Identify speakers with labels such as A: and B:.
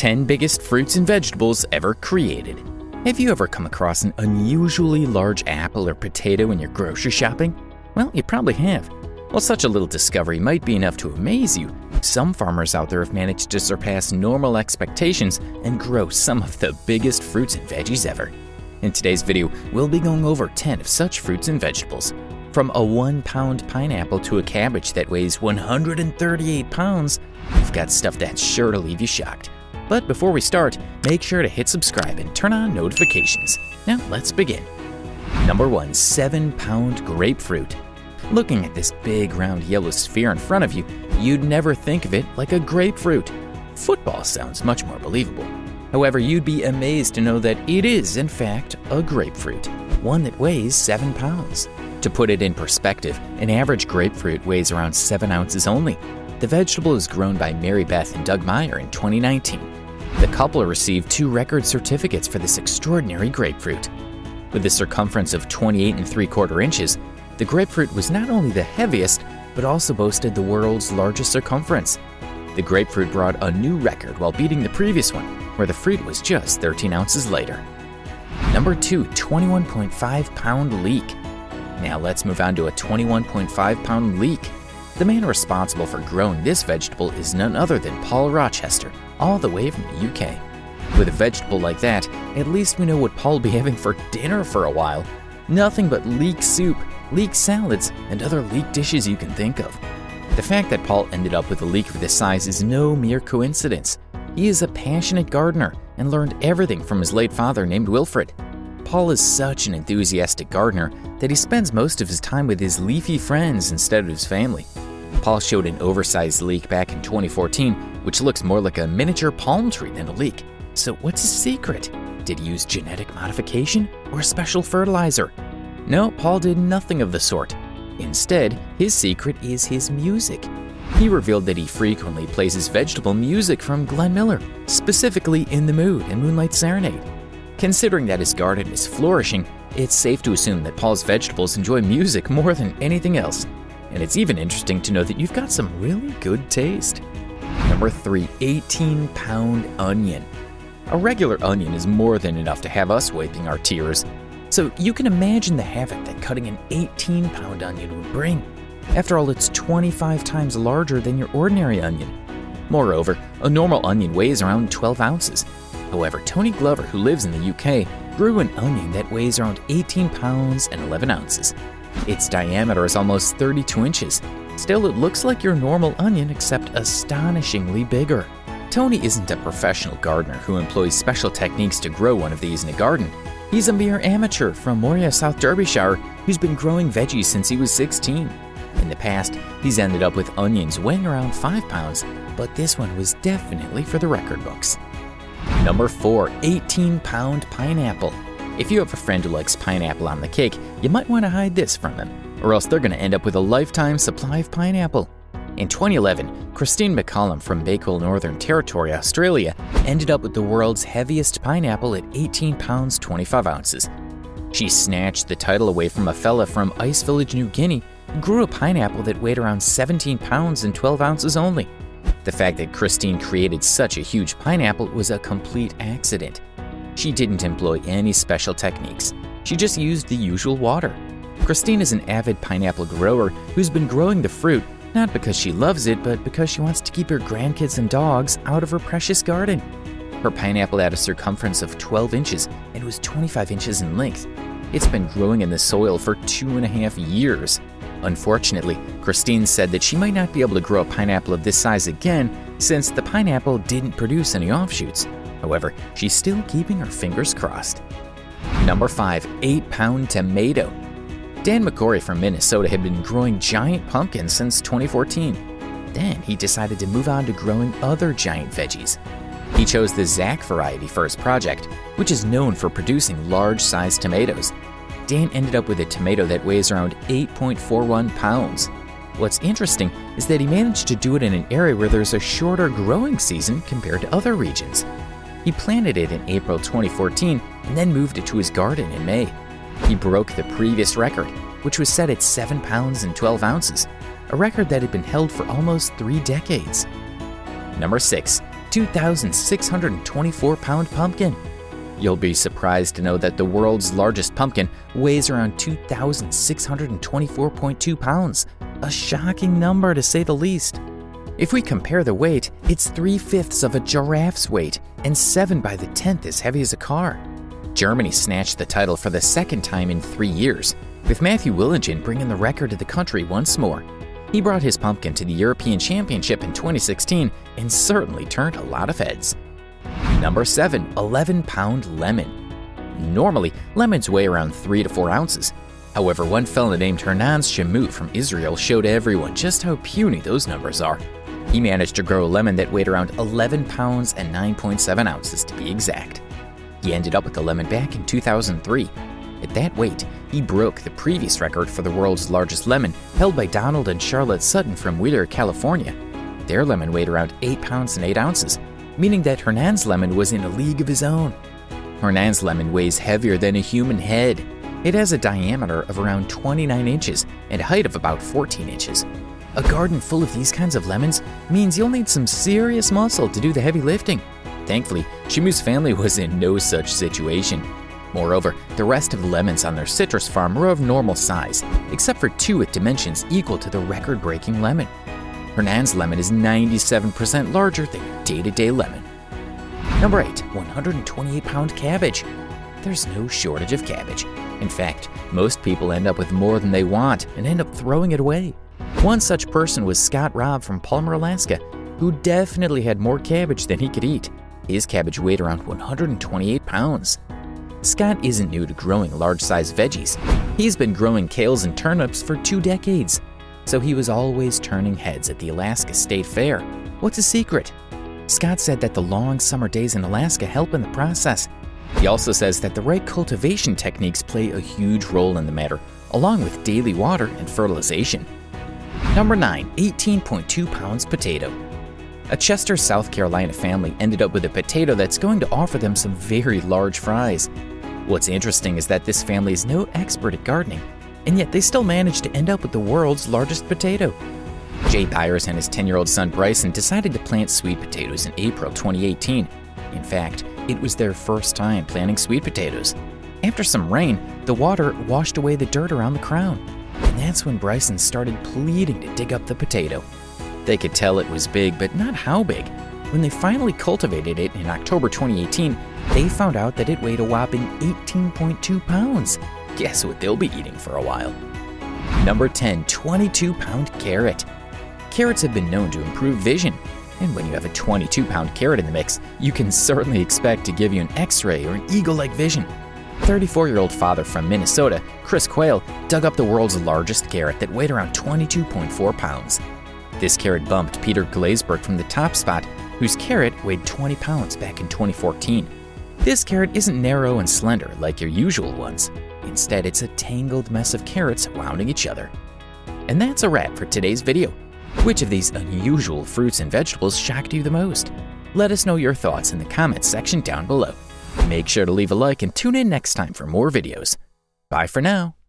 A: 10 biggest fruits and vegetables ever created. Have you ever come across an unusually large apple or potato in your grocery shopping? Well, you probably have. While such a little discovery might be enough to amaze you, some farmers out there have managed to surpass normal expectations and grow some of the biggest fruits and veggies ever. In today's video, we'll be going over 10 of such fruits and vegetables. From a 1 pound pineapple to a cabbage that weighs 138 pounds, we've got stuff that's sure to leave you shocked. But before we start, make sure to hit subscribe and turn on notifications. Now let's begin. Number 1 7 pound grapefruit. Looking at this big round yellow sphere in front of you, you'd never think of it like a grapefruit. Football sounds much more believable. However, you'd be amazed to know that it is, in fact, a grapefruit, one that weighs 7 pounds. To put it in perspective, an average grapefruit weighs around 7 ounces only. The vegetable is grown by Mary Beth and Doug Meyer in 2019. The couple received two record certificates for this extraordinary grapefruit. With a circumference of 28 and 3 quarter inches, the grapefruit was not only the heaviest, but also boasted the world's largest circumference. The grapefruit brought a new record while beating the previous one, where the fruit was just 13 ounces lighter. Number 2, 21.5 pound leek. Now let's move on to a 21.5 pound leek. The man responsible for growing this vegetable is none other than Paul Rochester, all the way from the UK. With a vegetable like that, at least we know what Paul will be having for dinner for a while. Nothing but leek soup, leek salads, and other leek dishes you can think of. The fact that Paul ended up with a leek of this size is no mere coincidence. He is a passionate gardener and learned everything from his late father named Wilfred. Paul is such an enthusiastic gardener that he spends most of his time with his leafy friends instead of his family. Paul showed an oversized leek back in 2014, which looks more like a miniature palm tree than a leek. So, what's his secret? Did he use genetic modification or a special fertilizer? No, Paul did nothing of the sort. Instead, his secret is his music. He revealed that he frequently plays his vegetable music from Glenn Miller, specifically In the Mood and Moonlight Serenade. Considering that his garden is flourishing, it's safe to assume that Paul's vegetables enjoy music more than anything else. And it's even interesting to know that you've got some really good taste. Number 3 18 pound onion. A regular onion is more than enough to have us wiping our tears. So you can imagine the havoc that cutting an 18 pound onion would bring. After all, it's 25 times larger than your ordinary onion. Moreover, a normal onion weighs around 12 ounces. However, Tony Glover, who lives in the UK, grew an onion that weighs around 18 pounds and 11 ounces. Its diameter is almost 32 inches. Still, it looks like your normal onion except astonishingly bigger. Tony isn't a professional gardener who employs special techniques to grow one of these in a garden. He's a mere amateur from Moira, South Derbyshire, who's been growing veggies since he was 16. In the past, he's ended up with onions weighing around 5 pounds, but this one was definitely for the record books. Number 4 18 pound pineapple. If you have a friend who likes pineapple on the cake, you might want to hide this from them, or else they're going to end up with a lifetime supply of pineapple. In 2011, Christine McCallum from Bakewell, Northern Territory, Australia, ended up with the world's heaviest pineapple at 18 pounds 25 ounces. She snatched the title away from a fella from Ais Village, New Guinea, who grew a pineapple that weighed around 17 pounds and 12 ounces only. The fact that Christine created such a huge pineapple was a complete accident. She didn't employ any special techniques. She just used the usual water. Christine is an avid pineapple grower who's been growing the fruit not because she loves it, but because she wants to keep her grandkids and dogs out of her precious garden. Her pineapple had a circumference of 12 inches and was 25 inches in length. It's been growing in the soil for two and a half years. Unfortunately, Christine said that she might not be able to grow a pineapple of this size again since the pineapple didn't produce any offshoots. However, she's still keeping her fingers crossed. Number 5 8 pound tomato. Dan McCoy from Minnesota had been growing giant pumpkins since 2014. Then he decided to move on to growing other giant veggies. He chose the Zach variety for his project, which is known for producing large sized tomatoes. Dan ended up with a tomato that weighs around 8.41 pounds. What's interesting is that he managed to do it in an area where there's a shorter growing season compared to other regions. He planted it in April 2014 and then moved it to his garden in May. He broke the previous record, which was set at 7 pounds and 12 ounces, a record that had been held for almost three decades. Number 6. 2,624 pound pumpkin. You'll be surprised to know that the world's largest pumpkin weighs around 2,624.2 pounds, a shocking number to say the least. If we compare the weight, it's 3 fifths of a giraffe's weight and 7 by the 10th as heavy as a car. Germany snatched the title for the second time in three years, with Matthew Willingen bringing the record to the country once more. He brought his pumpkin to the European Championship in 2016 and certainly turned a lot of heads. Number 7. 11 pound lemon. Normally, lemons weigh around 3 to 4 ounces. However, one fellow named Hernanz Shamut from Israel showed everyone just how puny those numbers are. He managed to grow a lemon that weighed around 11 pounds and 9.7 ounces to be exact. He ended up with the lemon back in 2003. At that weight, he broke the previous record for the world's largest lemon, held by Donald and Charlotte Sutton from Whittier, California. Their lemon weighed around 8 pounds and 8 ounces, meaning that Hernan's lemon was in a league of his own. Hernan's lemon weighs heavier than a human head. It has a diameter of around 29 inches and a height of about 14 inches. A garden full of these kinds of lemons means you'll need some serious muscle to do the heavy lifting. Thankfully, Shamu's family was in no such situation. Moreover, the rest of the lemons on their citrus farm were of normal size, except for two with dimensions equal to the record breaking lemon. Hernan's lemon is 97% larger than your day to day lemon. Number 8. 128 pound cabbage. There's no shortage of cabbage. In fact, most people end up with more than they want and end up throwing it away. One such person was Scott Robb from Palmer, Alaska, who definitely had more cabbage than he could eat. His cabbage weighed around 128 pounds. Scott isn't new to growing large sized veggies. He's been growing kales and turnips for two decades, so he was always turning heads at the Alaska State Fair. What's his secret? Scott said that the long summer days in Alaska help in the process. He also says that the right cultivation techniques play a huge role in the matter, along with daily water and fertilization. Number 9. 18.2 pounds potato. A Chester, South Carolina family ended up with a potato that's going to offer them some very large fries. What's interesting is that this family is no expert at gardening, and yet they still managed to end up with the world's largest potato. Jay Byers and his 10 year old son Bryson decided to plant sweet potatoes in April 2018. In fact, it was their first time planting sweet potatoes. After some rain, the water washed away the dirt around the crown, and that's when Bryson started pleading to dig up the potato. They could tell it was big, but not how big. When they finally cultivated it in October 2018, they found out that it weighed a whopping 18.2 pounds. Guess what they'll be eating for a while? Number 10, 22 pound carrot. Carrots have been known to improve vision, and when you have a 22 pound carrot in the mix, you can certainly expect to give you an x ray or an eagle like vision. 34 year old father from Minnesota, Chris Qualley, dug up the world's largest carrot that weighed around 22.4 pounds. This carrot bumped Peter Glazebrook from the top spot, whose carrot weighed 20 pounds back in 2014. This carrot isn't narrow and slender like your usual ones. Instead, it's a tangled mess of carrots wounding each other. And that's a wrap for today's video. Which of these unusual fruits and vegetables shocked you the most? Let us know your thoughts in the comments section down below. Make sure to leave a like and tune in next time for more videos. Bye for now.